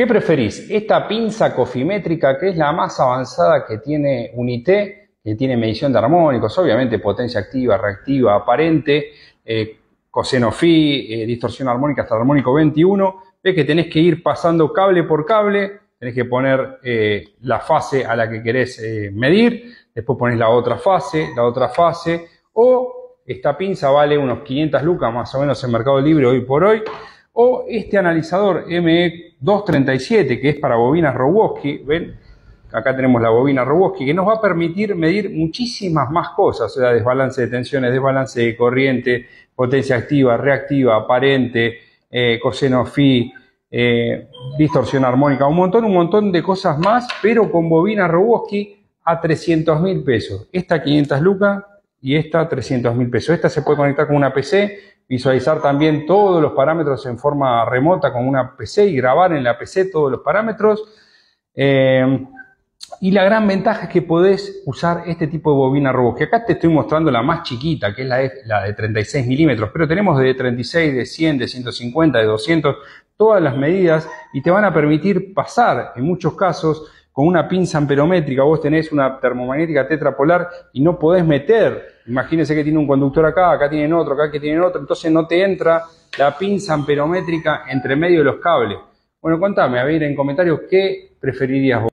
¿Qué preferís? Esta pinza cofimétrica, que es la más avanzada que tiene Unité, que tiene medición de armónicos, obviamente potencia activa, reactiva, aparente, eh, coseno phi, eh, distorsión armónica hasta armónico 21. Ves que tenés que ir pasando cable por cable, tenés que poner eh, la fase a la que querés medir, después pones la otra fase, la otra fase, o esta pinza vale unos 500 lucas más o menos en Mercado Libre hoy por hoy, o este analizador ME237 que es para bobinas Rowoski, ven, acá tenemos la bobina Rowoski que nos va a permitir medir muchísimas más cosas, o sea, desbalance de tensiones, desbalance de corriente, potencia activa, reactiva, aparente, eh, coseno phi, eh, distorsión armónica, un montón, un montón de cosas más, pero con bobina Rowoski a 300 mil pesos. Esta 500 lucas y esta 300 mil pesos. Esta se puede conectar con una PC, visualizar también todos los parámetros en forma remota con una PC y grabar en la PC todos los parámetros. Eh, y la gran ventaja es que podés usar este tipo de bobina robot, que acá te estoy mostrando la más chiquita, que es la de, la de 36 milímetros, pero tenemos de 36, de 100, de 150, de 200, todas las medidas y te van a permitir pasar, en muchos casos, con una pinza amperométrica, vos tenés una termomagnética tetrapolar y no podés meter, imagínense que tiene un conductor acá, acá tienen otro, acá que tienen otro, entonces no te entra la pinza amperométrica entre medio de los cables. Bueno, contame, a ver en comentarios qué preferirías vos.